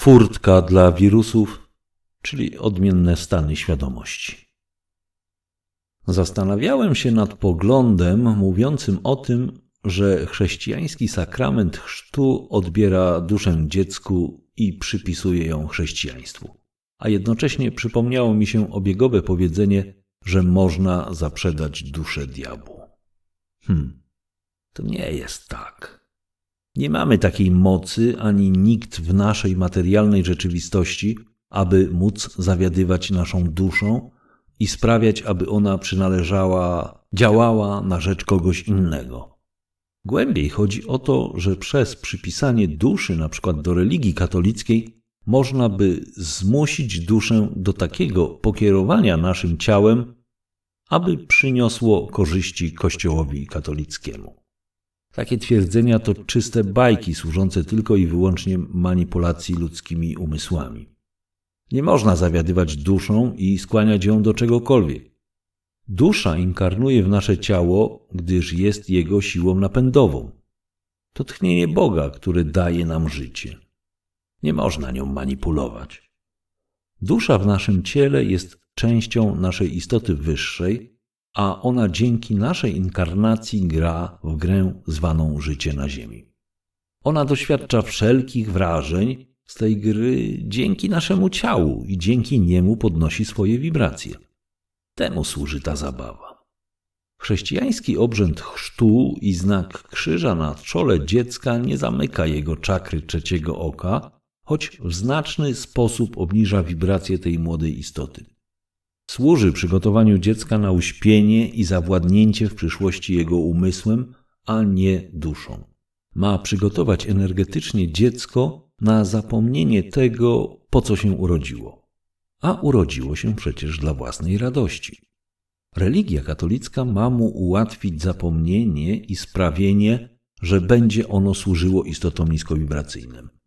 Furtka dla wirusów, czyli odmienne stany świadomości. Zastanawiałem się nad poglądem mówiącym o tym, że chrześcijański sakrament chrztu odbiera duszę dziecku i przypisuje ją chrześcijaństwu. A jednocześnie przypomniało mi się obiegowe powiedzenie, że można zaprzedać duszę diabłu. Hmm, to nie jest tak. Nie mamy takiej mocy, ani nikt w naszej materialnej rzeczywistości, aby móc zawiadywać naszą duszą i sprawiać, aby ona przynależała, działała na rzecz kogoś innego. Głębiej chodzi o to, że przez przypisanie duszy, na przykład do religii katolickiej, można by zmusić duszę do takiego pokierowania naszym ciałem, aby przyniosło korzyści Kościołowi katolickiemu. Takie twierdzenia to czyste bajki służące tylko i wyłącznie manipulacji ludzkimi umysłami. Nie można zawiadywać duszą i skłaniać ją do czegokolwiek. Dusza inkarnuje w nasze ciało, gdyż jest jego siłą napędową. To tchnienie Boga, które daje nam życie. Nie można nią manipulować. Dusza w naszym ciele jest częścią naszej istoty wyższej, a ona dzięki naszej inkarnacji gra w grę zwaną życie na Ziemi. Ona doświadcza wszelkich wrażeń z tej gry dzięki naszemu ciału i dzięki niemu podnosi swoje wibracje. Temu służy ta zabawa. Chrześcijański obrzęd chrztu i znak krzyża na czole dziecka nie zamyka jego czakry trzeciego oka, choć w znaczny sposób obniża wibracje tej młodej istoty. Służy przygotowaniu dziecka na uśpienie i zawładnięcie w przyszłości jego umysłem, a nie duszą. Ma przygotować energetycznie dziecko na zapomnienie tego, po co się urodziło. A urodziło się przecież dla własnej radości. Religia katolicka ma mu ułatwić zapomnienie i sprawienie, że będzie ono służyło istotom niskowibracyjnym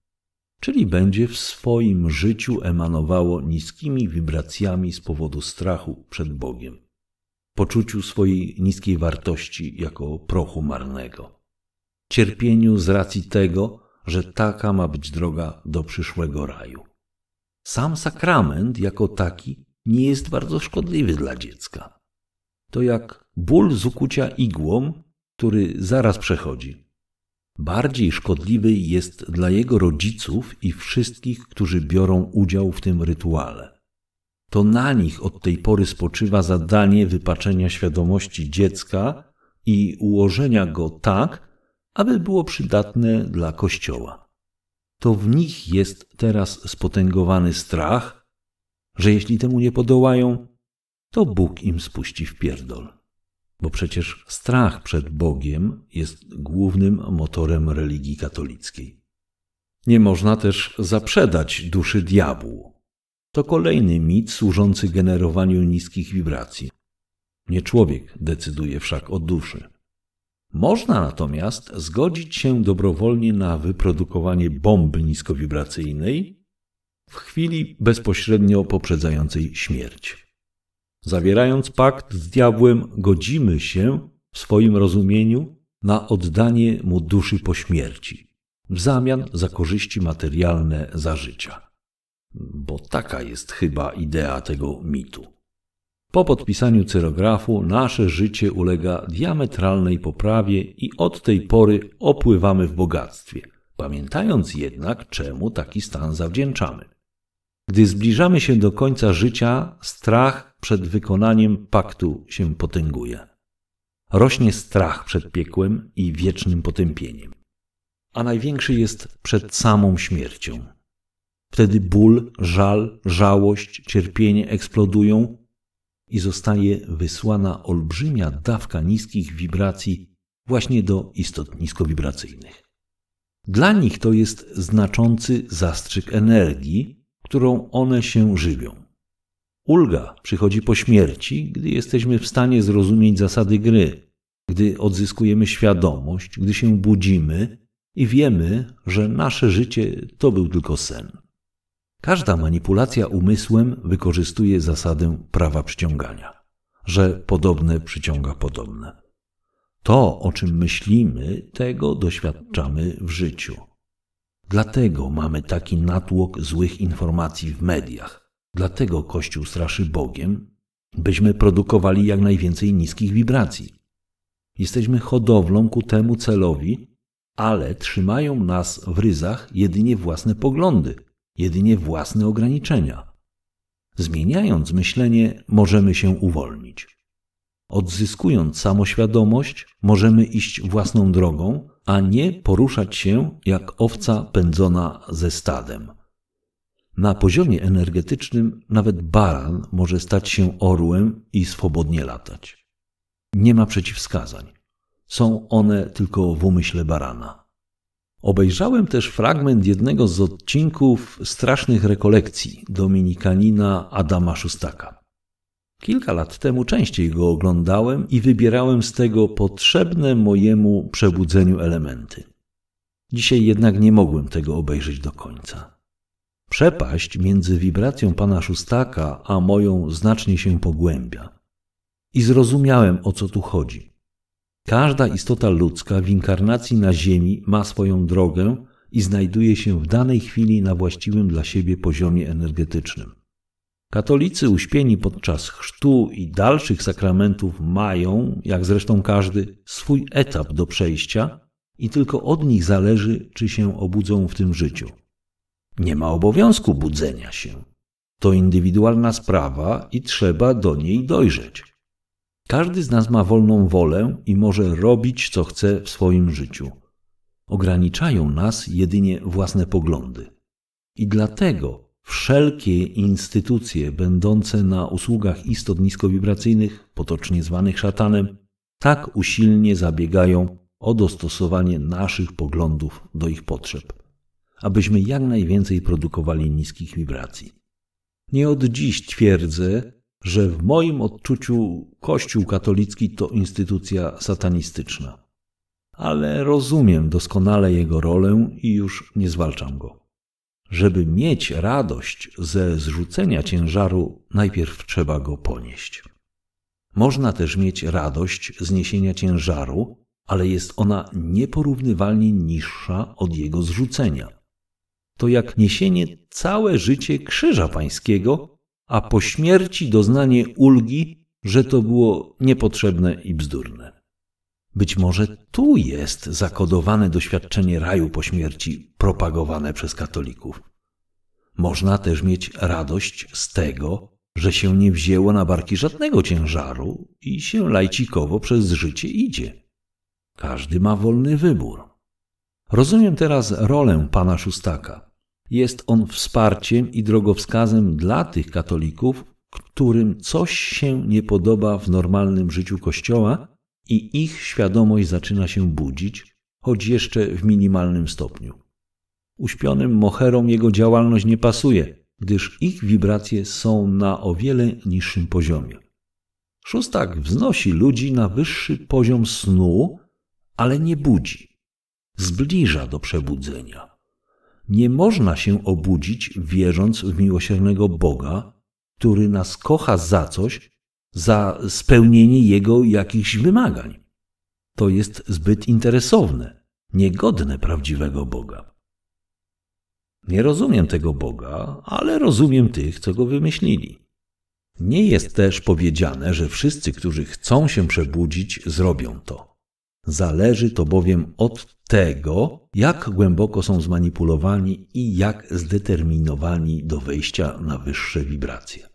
czyli będzie w swoim życiu emanowało niskimi wibracjami z powodu strachu przed Bogiem, poczuciu swojej niskiej wartości jako prochu marnego, cierpieniu z racji tego, że taka ma być droga do przyszłego raju. Sam sakrament jako taki nie jest bardzo szkodliwy dla dziecka. To jak ból z ukucia igłą, który zaraz przechodzi. Bardziej szkodliwy jest dla jego rodziców i wszystkich, którzy biorą udział w tym rytuale. To na nich od tej pory spoczywa zadanie wypaczenia świadomości dziecka i ułożenia go tak, aby było przydatne dla Kościoła. To w nich jest teraz spotęgowany strach, że jeśli temu nie podołają, to Bóg im spuści w pierdol bo przecież strach przed Bogiem jest głównym motorem religii katolickiej. Nie można też zaprzedać duszy diabłu. To kolejny mit służący generowaniu niskich wibracji. Nie człowiek decyduje wszak o duszy. Można natomiast zgodzić się dobrowolnie na wyprodukowanie bomby niskowibracyjnej w chwili bezpośrednio poprzedzającej śmierć. Zawierając pakt z diabłem, godzimy się w swoim rozumieniu na oddanie mu duszy po śmierci, w zamian za korzyści materialne za życia. Bo taka jest chyba idea tego mitu. Po podpisaniu cyrografu nasze życie ulega diametralnej poprawie i od tej pory opływamy w bogactwie, pamiętając jednak, czemu taki stan zawdzięczamy. Gdy zbliżamy się do końca życia, strach przed wykonaniem paktu się potęguje. Rośnie strach przed piekłem i wiecznym potępieniem. A największy jest przed samą śmiercią. Wtedy ból, żal, żałość, cierpienie eksplodują i zostaje wysłana olbrzymia dawka niskich wibracji właśnie do istot niskowibracyjnych. Dla nich to jest znaczący zastrzyk energii, którą one się żywią. Ulga przychodzi po śmierci, gdy jesteśmy w stanie zrozumieć zasady gry, gdy odzyskujemy świadomość, gdy się budzimy i wiemy, że nasze życie to był tylko sen. Każda manipulacja umysłem wykorzystuje zasadę prawa przyciągania, że podobne przyciąga podobne. To, o czym myślimy, tego doświadczamy w życiu. Dlatego mamy taki natłok złych informacji w mediach. Dlatego Kościół straszy Bogiem, byśmy produkowali jak najwięcej niskich wibracji. Jesteśmy hodowlą ku temu celowi, ale trzymają nas w ryzach jedynie własne poglądy, jedynie własne ograniczenia. Zmieniając myślenie, możemy się uwolnić. Odzyskując samoświadomość, możemy iść własną drogą, a nie poruszać się jak owca pędzona ze stadem. Na poziomie energetycznym nawet baran może stać się orłem i swobodnie latać. Nie ma przeciwwskazań. Są one tylko w umyśle barana. Obejrzałem też fragment jednego z odcinków strasznych rekolekcji dominikanina Adama Szustaka. Kilka lat temu częściej go oglądałem i wybierałem z tego potrzebne mojemu przebudzeniu elementy. Dzisiaj jednak nie mogłem tego obejrzeć do końca. Przepaść między wibracją pana Szustaka a moją znacznie się pogłębia. I zrozumiałem, o co tu chodzi. Każda istota ludzka w inkarnacji na Ziemi ma swoją drogę i znajduje się w danej chwili na właściwym dla siebie poziomie energetycznym. Katolicy uśpieni podczas chrztu i dalszych sakramentów mają, jak zresztą każdy, swój etap do przejścia i tylko od nich zależy, czy się obudzą w tym życiu. Nie ma obowiązku budzenia się. To indywidualna sprawa i trzeba do niej dojrzeć. Każdy z nas ma wolną wolę i może robić, co chce w swoim życiu. Ograniczają nas jedynie własne poglądy. I dlatego wszelkie instytucje będące na usługach istot niskowibracyjnych, potocznie zwanych szatanem, tak usilnie zabiegają o dostosowanie naszych poglądów do ich potrzeb, abyśmy jak najwięcej produkowali niskich wibracji. Nie od dziś twierdzę, że w moim odczuciu Kościół katolicki to instytucja satanistyczna. Ale rozumiem doskonale jego rolę i już nie zwalczam go. Żeby mieć radość ze zrzucenia ciężaru, najpierw trzeba go ponieść. Można też mieć radość z niesienia ciężaru, ale jest ona nieporównywalnie niższa od jego zrzucenia. To jak niesienie całe życie krzyża pańskiego, a po śmierci doznanie ulgi, że to było niepotrzebne i bzdurne. Być może tu jest zakodowane doświadczenie raju po śmierci propagowane przez katolików. Można też mieć radość z tego, że się nie wzięło na barki żadnego ciężaru i się lajcikowo przez życie idzie. Każdy ma wolny wybór. Rozumiem teraz rolę pana Szóstaka. Jest on wsparciem i drogowskazem dla tych katolików, którym coś się nie podoba w normalnym życiu Kościoła i ich świadomość zaczyna się budzić, choć jeszcze w minimalnym stopniu. Uśpionym moherom jego działalność nie pasuje, gdyż ich wibracje są na o wiele niższym poziomie. Szóstak wznosi ludzi na wyższy poziom snu, ale nie budzi. Zbliża do przebudzenia. Nie można się obudzić wierząc w miłosiernego Boga, który nas kocha za coś, za spełnienie jego jakichś wymagań. To jest zbyt interesowne, niegodne prawdziwego Boga. Nie rozumiem tego Boga, ale rozumiem tych, co go wymyślili. Nie jest też powiedziane, że wszyscy, którzy chcą się przebudzić, zrobią to. Zależy to bowiem od tego, jak głęboko są zmanipulowani i jak zdeterminowani do wejścia na wyższe wibracje.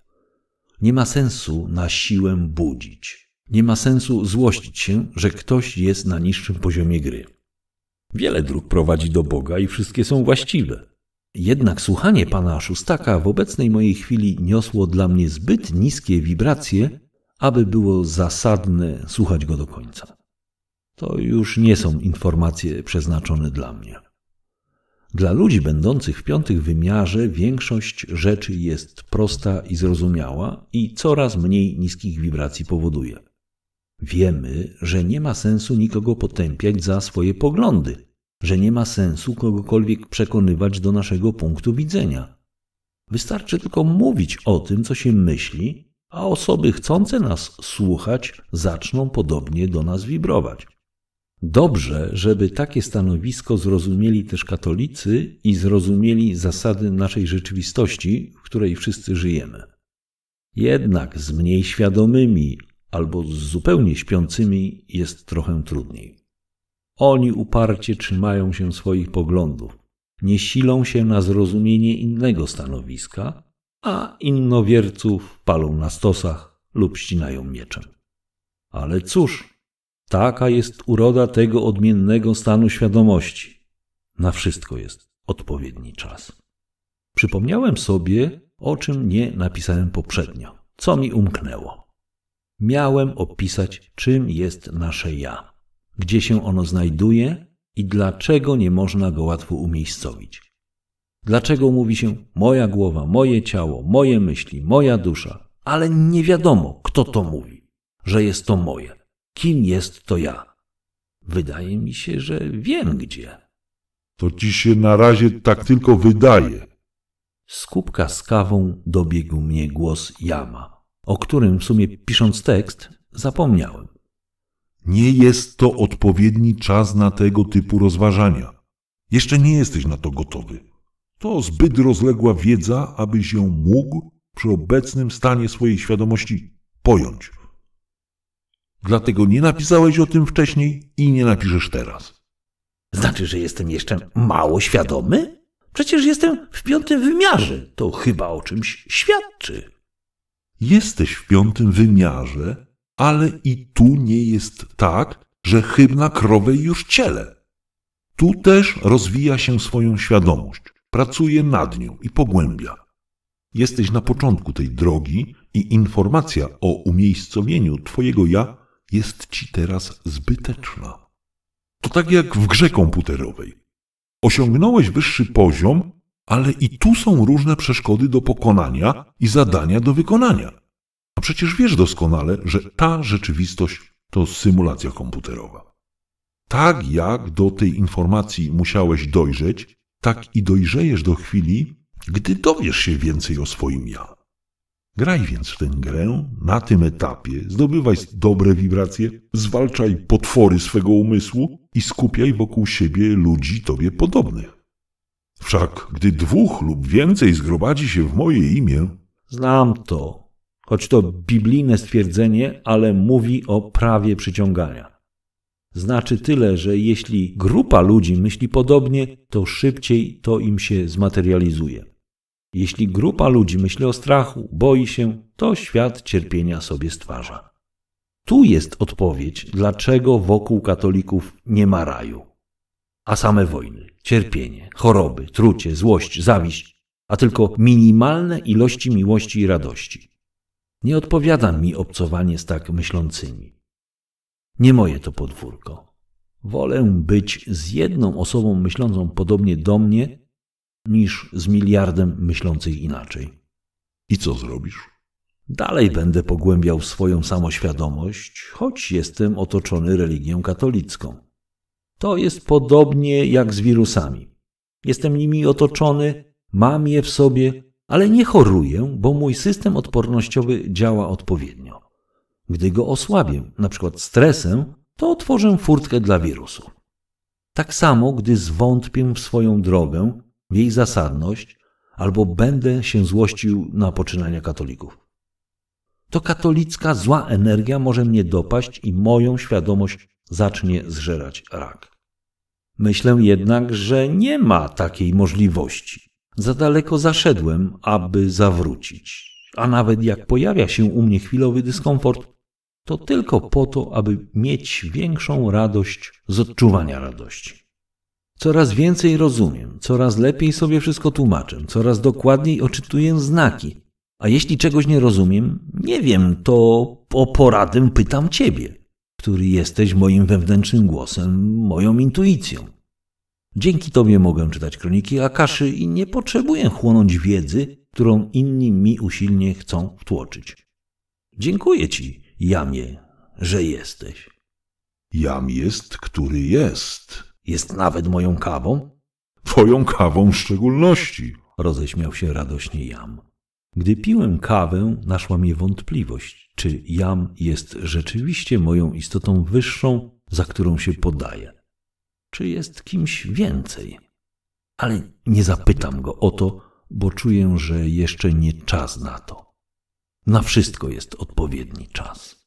Nie ma sensu na siłę budzić. Nie ma sensu złościć się, że ktoś jest na niższym poziomie gry. Wiele dróg prowadzi do Boga i wszystkie są właściwe. Jednak słuchanie pana Szóstaka w obecnej mojej chwili niosło dla mnie zbyt niskie wibracje, aby było zasadne słuchać go do końca. To już nie są informacje przeznaczone dla mnie. Dla ludzi będących w piątych wymiarze większość rzeczy jest prosta i zrozumiała i coraz mniej niskich wibracji powoduje. Wiemy, że nie ma sensu nikogo potępiać za swoje poglądy, że nie ma sensu kogokolwiek przekonywać do naszego punktu widzenia. Wystarczy tylko mówić o tym, co się myśli, a osoby chcące nas słuchać zaczną podobnie do nas wibrować. Dobrze, żeby takie stanowisko zrozumieli też katolicy i zrozumieli zasady naszej rzeczywistości, w której wszyscy żyjemy. Jednak z mniej świadomymi albo z zupełnie śpiącymi jest trochę trudniej. Oni uparcie trzymają się swoich poglądów, nie silą się na zrozumienie innego stanowiska, a innowierców palą na stosach lub ścinają mieczem. Ale cóż, taka jest uroda tego odmiennego stanu świadomości. Na wszystko jest odpowiedni czas. Przypomniałem sobie, o czym nie napisałem poprzednio, co mi umknęło. Miałem opisać, czym jest nasze ja, gdzie się ono znajduje i dlaczego nie można go łatwo umiejscowić. Dlaczego mówi się moja głowa, moje ciało, moje myśli, moja dusza, ale nie wiadomo, kto to mówi, że jest to moje. Kim jest to ja? Wydaje mi się, że wiem gdzie. To ci się na razie tak tylko wydaje. Z kubka z kawą dobiegł mnie głos Jama, o którym w sumie pisząc tekst zapomniałem. Nie jest to odpowiedni czas na tego typu rozważania. Jeszcze nie jesteś na to gotowy. To zbyt rozległa wiedza, abyś ją mógł przy obecnym stanie swojej świadomości pojąć. Dlatego nie napisałeś o tym wcześniej i nie napiszesz teraz. Znaczy, że jestem jeszcze mało świadomy? Przecież jestem w piątym wymiarze. To chyba o czymś świadczy. Jesteś w piątym wymiarze, ale i tu nie jest tak, że chybna krowej już ciele. Tu też rozwija się swoją świadomość, pracuje nad nią i pogłębia. Jesteś na początku tej drogi i informacja o umiejscowieniu Twojego ja jest Ci teraz zbyteczna. To tak jak w grze komputerowej. Osiągnąłeś wyższy poziom, ale i tu są różne przeszkody do pokonania i zadania do wykonania. A przecież wiesz doskonale, że ta rzeczywistość to symulacja komputerowa. Tak jak do tej informacji musiałeś dojrzeć, tak i dojrzejesz do chwili, gdy dowiesz się więcej o swoim ja. Graj więc w tę grę na tym etapie, zdobywaj dobre wibracje, zwalczaj potwory swego umysłu i skupiaj wokół siebie ludzi tobie podobnych. Wszak gdy dwóch lub więcej zgromadzi się w moje imię. Znam to, choć to biblijne stwierdzenie, ale mówi o prawie przyciągania. Znaczy tyle, że jeśli grupa ludzi myśli podobnie, to szybciej to im się zmaterializuje. Jeśli grupa ludzi myśli o strachu, boi się, to świat cierpienia sobie stwarza. Tu jest odpowiedź, dlaczego wokół katolików nie ma raju. A same wojny, cierpienie, choroby, trucie, złość, zawiść, a tylko minimalne ilości miłości i radości. Nie odpowiada mi obcowanie z tak myślącymi. Nie moje to podwórko. Wolę być z jedną osobą myślącą podobnie do mnie, niż z miliardem myślących inaczej. I co zrobisz? Dalej będę pogłębiał swoją samoświadomość, choć jestem otoczony religią katolicką. To jest podobnie jak z wirusami. Jestem nimi otoczony, mam je w sobie, ale nie choruję, bo mój system odpornościowy działa odpowiednio. Gdy go osłabię, przykład stresem, to otworzę furtkę dla wirusu. Tak samo, gdy zwątpię w swoją drogę, w jej zasadność, albo będę się złościł na poczynania katolików. To katolicka zła energia może mnie dopaść i moją świadomość zacznie zżerać rak. Myślę jednak, że nie ma takiej możliwości. Za daleko zaszedłem, aby zawrócić. A nawet jak pojawia się u mnie chwilowy dyskomfort, to tylko po to, aby mieć większą radość z odczuwania radości. Coraz więcej rozumiem, coraz lepiej sobie wszystko tłumaczę, coraz dokładniej oczytuję znaki. A jeśli czegoś nie rozumiem, nie wiem, to o poradę pytam Ciebie, który jesteś moim wewnętrznym głosem, moją intuicją. Dzięki Tobie mogę czytać kroniki Akaszy i nie potrzebuję chłonąć wiedzy, którą inni mi usilnie chcą wtłoczyć. Dziękuję Ci, Jamie, że jesteś. Jam jest, który jest. Jest nawet moją kawą? Twoją kawą w szczególności. Roześmiał się radośnie Jam. Gdy piłem kawę, naszła mnie wątpliwość, czy Jam jest rzeczywiście moją istotą wyższą, za którą się podaje. Czy jest kimś więcej? Ale nie zapytam go o to, bo czuję, że jeszcze nie czas na to. Na wszystko jest odpowiedni czas.